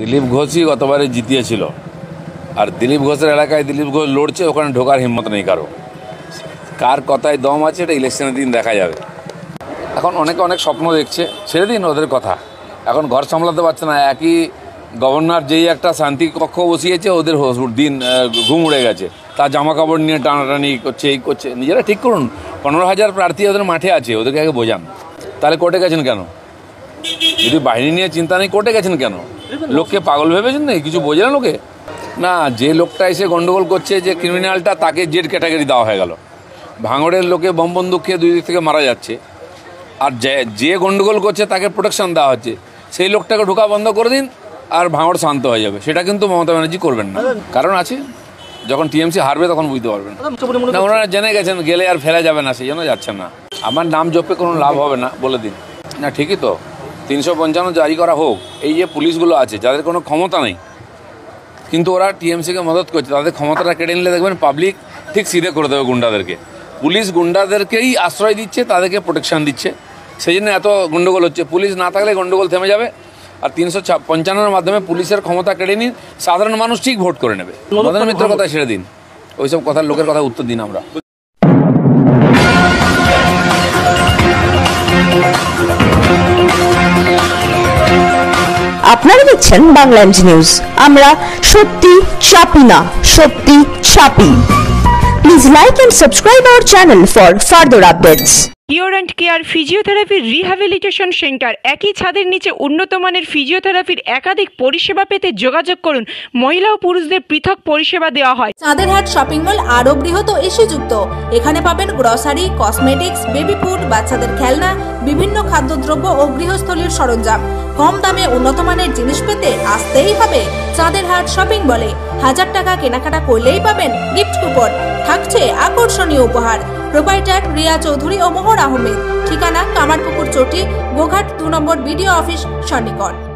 দিলীপ ঘোষই গতবারে জিতিয়েছিল। আর দিলীপ ঘোষের এলাকায় দিলীপ ঘোষ লড়ছে, ওখানে ঢোকার হিম্মত নেই কারও। কার কথায় দম আছে, এটা ইলেকশনের দিন দেখা যাবে। এখন অনেকে অনেক স্বপ্ন দেখছে, ছেড়ে দিন ওদের কথা। এখন ঘর সামলাতে পারছে না, একই গভর্নর যেই একটা শান্তি কক্ষ বসিয়েছে, ওদের দিন ঘুম উড়ে গেছে। তার জামা কাপড় নিয়ে টানাটানি করছে, এই করছে। নিজেরা ঠিক করুন, পনেরো হাজার প্রার্থী ওদের মাঠে আছে, ওদেরকে আগে বোঝান। তাহলে কোর্টে গেছেন কেন? যদি বাহিনী নিয়ে চিন্তা নেই কোর্টে গেছেন কেন? লোককে পাগল ভেবেছেন নাকি? কিছু বোঝে না লোকে? না যে লোকটা এসে গন্ডগোল করছে যে ক্রিমিনালটা তাকে জেড ক্যাটাগরি দেওয়া হয়ে গেল। ভাঙড়ের লোকে বম বন্দুক খেয়ে দুই দিক থেকে মারা যাচ্ছে। আর যে যে গন্ডগোল করছে তাকে প্রোটেকশন দেওয়া হচ্ছে। সেই লোকটাকে ঢোকা বন্ধ করে দিন আর ভাঙড় শান্ত হয়ে যাবে। সেটা কিন্তু মমতা ব্যানার্জি করবেন না। কারণ আছে যখন টিএমসি হারবে তখন বুঝতে পারবেন। না ওনারা জেনে গেছেন গেলে আর ফেলা যাবে না সেই জন্য যাচ্ছেন না। আমার নাম জপে কোনো লাভ হবে না বলে দিন। না ঠিকই তো। তিনশো পঞ্চান্ন জারি করা হোক এই যে পুলিশগুলো আছে যাদের কোনো ক্ষমতা নেই। কিন্তু ওরা টিএমসিকে মদত করছে তাদের ক্ষমতাটা কেড়ে নিলে দেখবেন পাবলিক ঠিক সিধে করে দেবে গুন্ডাদেরকে। পুলিশ গুন্ডাদেরকেই আশ্রয় দিচ্ছে তাদেরকে প্রোটেকশন দিচ্ছে। সেই জন্য এত গন্ডগোল হচ্ছে। পুলিশ না থাকলে গন্ডগোল থেমে যাবে। আর তিনশো পঞ্চান্নর মাধ্যমে পুলিশের ক্ষমতা কেড়ে নিন সাধারণ মানুষ ঠিক ভোট করে নেবে। মদন মিত্র কথা ছেড়ে দিন। ওইসব কথার লোকের কথা উত্তর দিন আমরা। আপনারা দেখছেন বাংলা এমজি নিউজ। আমরা সত্যি চাপি না, সত্যি চাপি। Please like and subscribe our channel for further updates and care physiotherapy rehabilitation centre, একই ছাদের নিচে উন্নত মানের ফিজিওথেরাপির একাধিক পরিষেবা পেতে যোগাযোগ করুন। মহিলা ও পুরুষদের পৃথক পরিষেবা দেওয়া হয়। চাঁদেরহাট শপিং মল আরও বৃহৎ ও এসেযুক্ত। এখানে পাবেন গ্রসারি, কসমেটিক্স, বেবি ফুড, বাচ্চাদের খেলনা, বিভিন্ন খাদ্যদ্রব্য ও গৃহস্থলীর সরঞ্জাম। কম দামে উন্নত মানের জিনিস পেতে আসতেই হবে চাঁদেরহাট শপিং মলে। হাজার টাকা কেনাকাটা করলেই পাবেন গিফট কুপন। থাকছে আকর্ষণীয় উপহার। প্রোপাইটার রিয়া চৌধুরী ও মোহর আহমেদ। ঠিকানা কামারপুকুর চটি, গোঘাট দু নম্বর বিডিও অফিস, সন্নিকট।